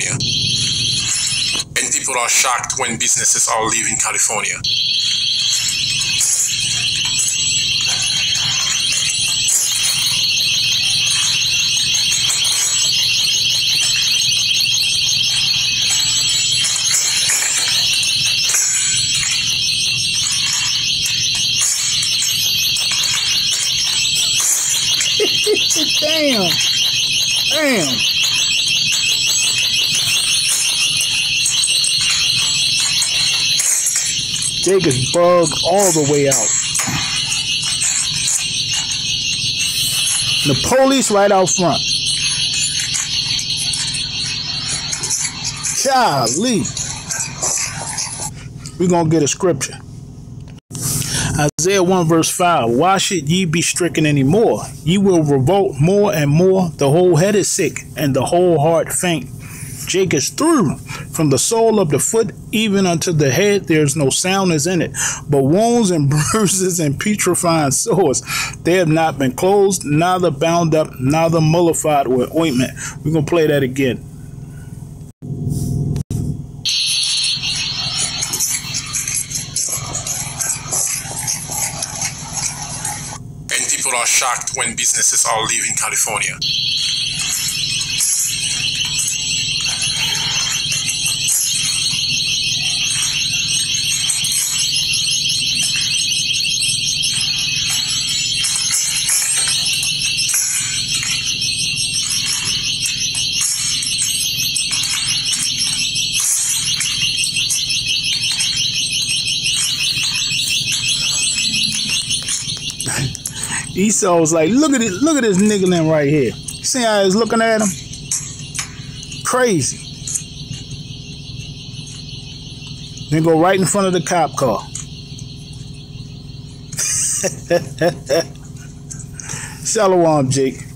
And people are shocked when businesses are leaving California. Damn. Damn. Jake is bugged all the way out. The police right out front. Golly. We're going to get a scripture. Isaiah 1 verse 5 Why should ye be stricken any more? Ye will revolt more and more. The whole head is sick, and the whole heart faint. Jake is through from the sole of the foot even unto the head. There's no soundness in it, but wounds and bruises and putrefying sores. They have not been closed, neither bound up, neither mollified with ointment. We're going to play that again. And people are shocked when businesses are leaving California. Esau was like, look at it, look at this nigga right here. See how he's looking at him? Crazy. Then go right in front of the cop car. Shalom, Jake.